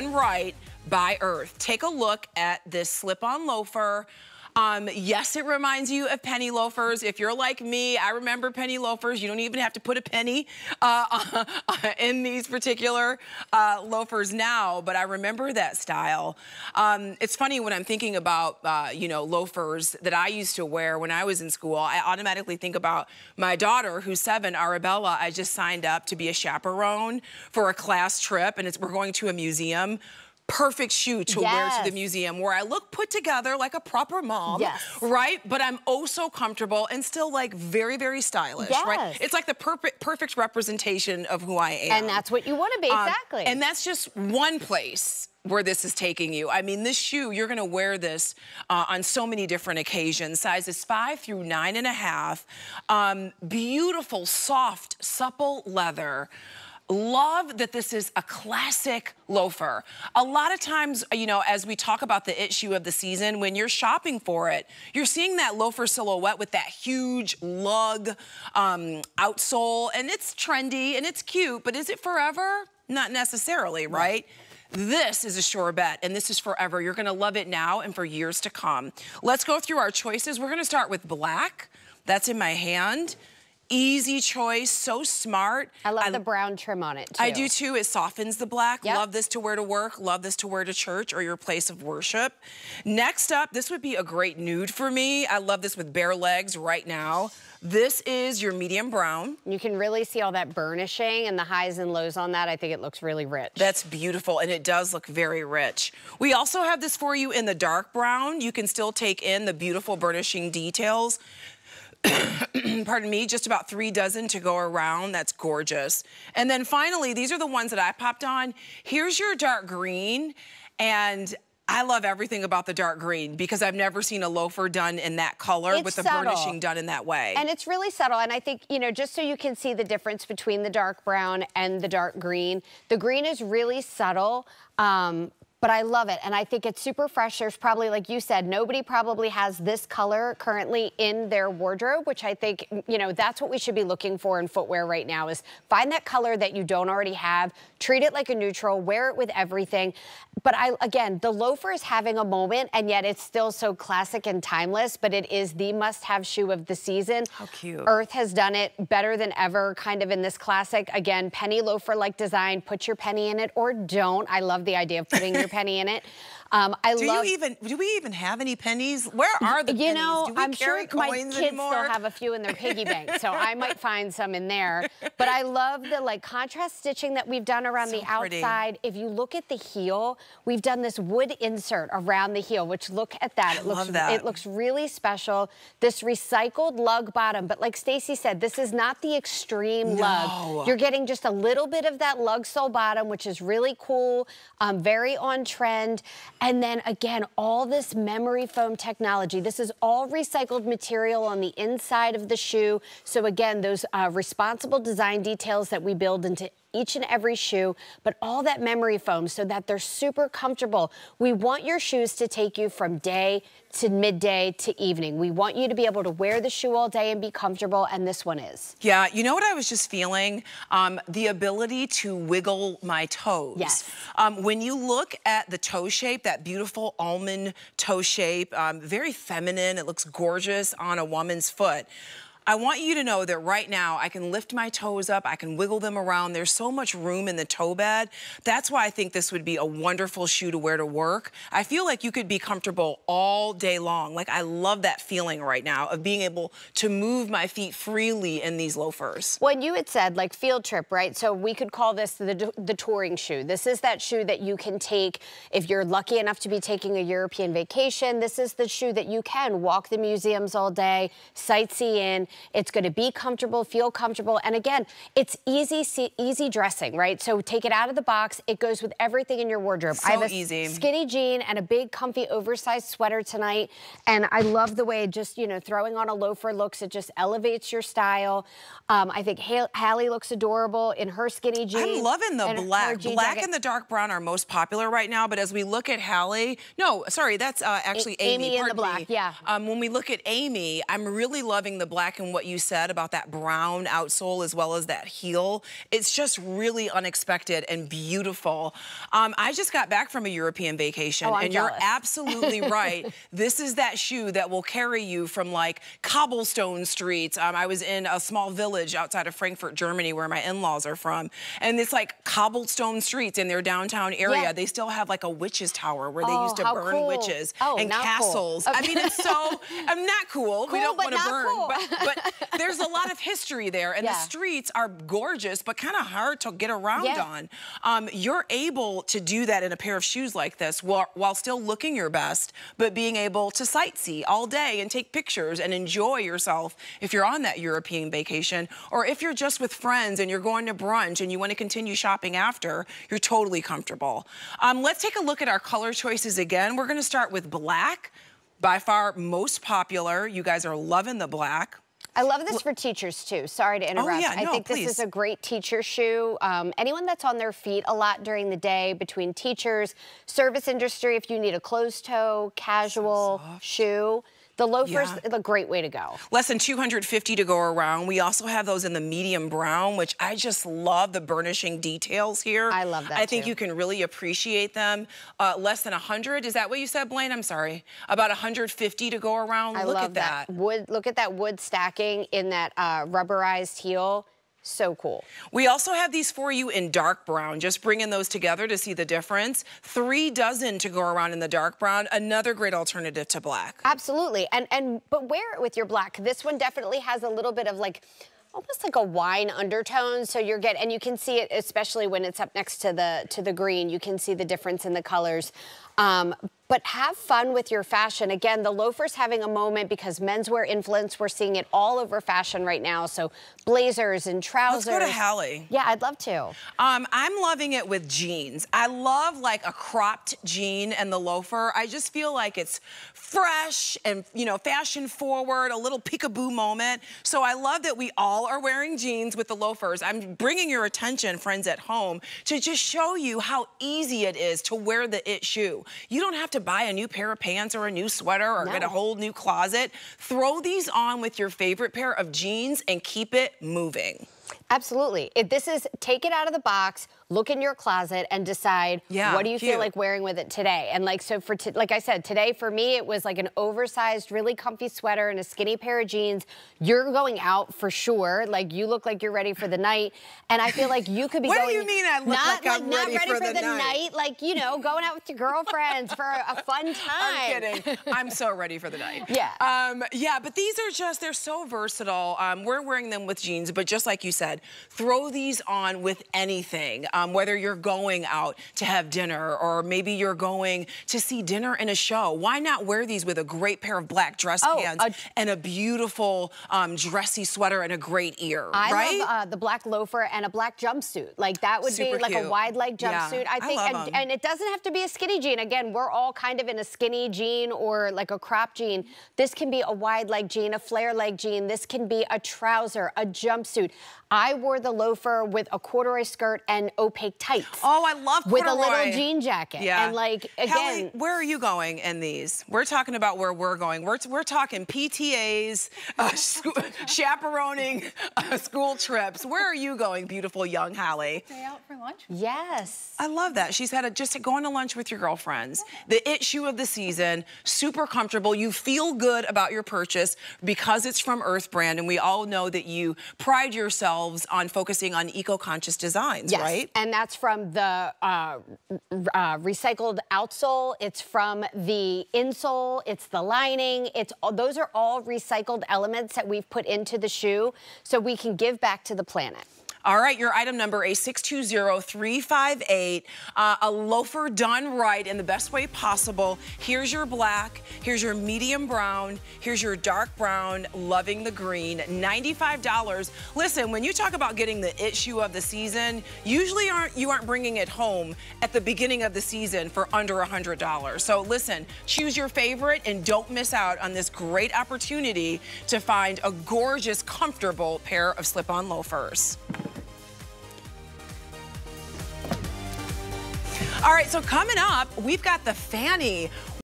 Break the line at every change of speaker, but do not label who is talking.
done right by Earth. Take a look at this slip-on loafer. Um, yes, it reminds you of penny loafers. If you're like me, I remember penny loafers. You don't even have to put a penny uh, in these particular uh, loafers now, but I remember that style. Um, it's funny when I'm thinking about, uh, you know, loafers that I used to wear when I was in school, I automatically think about my daughter, who's seven, Arabella. I just signed up to be a chaperone for a class trip, and we're going to a museum perfect shoe to yes. wear to the museum where I look put together like a proper mom, yes. right? But I'm oh so comfortable and still like very, very stylish, yes. right? It's like the perfect, perfect representation of who I am.
And that's what you want to be, um, exactly.
And that's just one place where this is taking you. I mean, this shoe, you're gonna wear this uh, on so many different occasions. Sizes five through nine and a half. Um, beautiful, soft, supple leather. Love that this is a classic loafer. A lot of times, you know, as we talk about the issue of the season, when you're shopping for it, you're seeing that loafer silhouette with that huge lug um, outsole, and it's trendy and it's cute, but is it forever? Not necessarily, right? This is a sure bet, and this is forever. You're gonna love it now and for years to come. Let's go through our choices. We're gonna start with black. That's in my hand. Easy choice, so smart.
I love I, the brown trim on it too.
I do too, it softens the black. Yep. Love this to wear to work, love this to wear to church or your place of worship. Next up, this would be a great nude for me. I love this with bare legs right now. This is your medium brown.
You can really see all that burnishing and the highs and lows on that. I think it looks really rich.
That's beautiful, and it does look very rich. We also have this for you in the dark brown. You can still take in the beautiful burnishing details. pardon me, just about three dozen to go around. That's gorgeous. And then finally, these are the ones that I popped on. Here's your dark green. And I love everything about the dark green because I've never seen a loafer done in that color it's with the subtle. burnishing done in that way.
And it's really subtle. And I think, you know, just so you can see the difference between the dark brown and the dark green, the green is really subtle. Um, but I love it. And I think it's super fresh. There's probably, like you said, nobody probably has this color currently in their wardrobe, which I think, you know, that's what we should be looking for in footwear right now is find that color that you don't already have, treat it like a neutral, wear it with everything. But I, again, the loafer is having a moment and yet it's still so classic and timeless, but it is the must-have shoe of the season.
How cute.
Earth has done it better than ever, kind of in this classic, again, penny loafer-like design. Put your penny in it or don't. I love the idea of putting your penny in it. Um, I
do
love.
you even do we even have any pennies? Where are the
you
pennies?
know, I'm sure my
kids
anymore? still have a few in their piggy bank, so I might find some in there. But I love the like contrast stitching that we've done around so the outside. Pretty. If you look at the heel, we've done this wood insert around the heel, which look at that.
I
it looks
love that.
it looks really special. This recycled lug bottom, but like Stacey said, this is not the extreme
no.
lug. You're getting just a little bit of that lug sole bottom, which is really cool, um, very on trend. And then again, all this memory foam technology. This is all recycled material on the inside of the shoe. So again, those uh, responsible design details that we build into each and every shoe, but all that memory foam so that they're super comfortable. We want your shoes to take you from day to midday to evening. We want you to be able to wear the shoe all day and be comfortable, and this one is.
Yeah, you know what I was just feeling? Um, the ability to wiggle my toes.
Yes.
Um, when you look at the toe shape, that beautiful almond toe shape, um, very feminine, it looks gorgeous on a woman's foot. I want you to know that right now I can lift my toes up, I can wiggle them around. There's so much room in the toe bed. That's why I think this would be a wonderful shoe to wear to work. I feel like you could be comfortable all day long. Like I love that feeling right now of being able to move my feet freely in these loafers.
When you had said like field trip, right? So we could call this the, the touring shoe. This is that shoe that you can take if you're lucky enough to be taking a European vacation. This is the shoe that you can walk the museums all day, sightsee in, it's going to be comfortable, feel comfortable. And again, it's easy, easy dressing, right? So take it out of the box. It goes with everything in your wardrobe.
So
I have a
easy.
skinny jean and a big comfy oversized sweater tonight. And I love the way just, you know, throwing on a loafer looks. It just elevates your style. Um, I think Hallie looks adorable in her skinny jeans.
I'm loving the black. Black jacket. and the dark brown are most popular right now. But as we look at Hallie, no, sorry, that's uh, actually
a Amy.
Amy
in the black,
me.
yeah.
Um, when we look at Amy, I'm really loving the black and what you said about that brown outsole as well as that heel. It's just really unexpected and beautiful. Um, I just got back from a European vacation
oh,
and
jealous.
you're absolutely right. This is that shoe that will carry you from like cobblestone streets. Um, I was in a small village outside of Frankfurt, Germany, where my in-laws are from. And it's like cobblestone streets in their downtown area. Yeah. They still have like a witch's tower where oh, they used to burn cool. witches
oh,
and castles.
Cool.
Okay. I mean, it's so, I'm not cool.
cool
we don't want to burn. But, but, there's a lot of history there. And yeah. the streets are gorgeous, but kind of hard to get around yeah. on. Um, you're able to do that in a pair of shoes like this while, while still looking your best, but being able to sightsee all day and take pictures and enjoy yourself if you're on that European vacation, or if you're just with friends and you're going to brunch and you want to continue shopping after, you're totally comfortable. Um, let's take a look at our color choices again. We're going to start with black, by far most popular. You guys are loving the black.
I love this for teachers too. Sorry to interrupt.
Oh, yeah,
I think
please.
this is a great teacher shoe. Um, anyone that's on their feet a lot during the day, between teachers, service industry, if you need a closed toe, casual so shoe, the loafers, yeah. a great way to go.
Less than 250 to go around. We also have those in the medium brown, which I just love the burnishing details here.
I love that
I think
too.
you can really appreciate them. Uh, less than 100, is that what you said, Blaine? I'm sorry. About 150 to go around.
I
look
love
at that.
that. Wood, look at that wood stacking in that uh, rubberized heel. So cool.
We also have these for you in dark brown, just bringing those together to see the difference. Three dozen to go around in the dark brown, another great alternative to black.
Absolutely, and, and but wear it with your black. This one definitely has a little bit of like, almost like a wine undertone. So you're getting, and you can see it, especially when it's up next to the to the green. You can see the difference in the colors. Um, but have fun with your fashion. Again, the loafer's having a moment because menswear influence, we're seeing it all over fashion right now. So blazers and trousers.
Let's go to Hallie.
Yeah, I'd love to.
Um, I'm loving it with jeans. I love like a cropped jean and the loafer. I just feel like it's fresh and, you know, fashion forward, a little peekaboo moment. So I love that we all are wearing jeans with the loafers. I'm bringing your attention, friends at home, to just show you how easy it is to wear the it shoe. You don't have to buy a new pair of pants or a new sweater or no. get a whole new closet. Throw these on with your favorite pair of jeans and keep it moving.
Absolutely. If this is take it out of the box, look in your closet and decide yeah, what do you cute. feel like wearing with it today. And like so for like I said, today for me it was like an oversized, really comfy sweater and a skinny pair of jeans. You're going out for sure. Like you look like you're ready for the night. And I feel like you could be
what
going
do you mean I look
not,
like,
like
I'm
not
ready,
ready
for,
for,
the,
the
night.
night. Like, you know, going out with your girlfriends for a, fun time.
I'm kidding. I'm so ready for the night.
Yeah.
Um, yeah, but these are just, they're so versatile. Um, we're wearing them with jeans, but just like you said, throw these on with anything, um, whether you're going out to have dinner or maybe you're going to see dinner in a show. Why not wear these with a great pair of black dress oh, pants a and a beautiful um, dressy sweater and a great ear,
I
right?
love uh, the black loafer and a black jumpsuit. Like that would
Super
be like
cute.
a wide leg jumpsuit.
Yeah,
I think,
I
and, and, it doesn't have to be a skinny jean. Again, we're all kind of in a skinny jean or like a crop jean. This can be a wide leg jean, a flare leg jean. This can be a trouser, a jumpsuit. I wore the loafer with a corduroy skirt and opaque tights.
Oh, I love corduroy.
With a little jean jacket.
Yeah.
And like, again.
Hallie, where are you going in these? We're talking about where we're going. We're, we're talking PTAs, uh, chaperoning uh, school trips. Where are you going, beautiful young Hallie?
Stay out for lunch.
Yes.
I love that. She's had a, just going to lunch with your girlfriends. The issue of the season, super comfortable. You feel good about your purchase because it's from Earth Brand, and we all know that you pride yourself themselves on focusing on eco-conscious designs,
yes.
right?
and that's from the uh, uh, recycled outsole. It's from the insole. It's the lining. It's all, those are all recycled elements that we've put into the shoe, so we can give back to the planet.
All right, your item number A620358, uh, a loafer done right in the best way possible. Here's your black, here's your medium brown, here's your dark brown, loving the green, $95. Listen, when you talk about getting the issue of the season, usually aren't you aren't bringing it home at the beginning of the season for under $100. So listen, choose your favorite and don't miss out on this great opportunity to find a gorgeous, comfortable pair of slip-on loafers. All right, so coming up, we've got the Fanny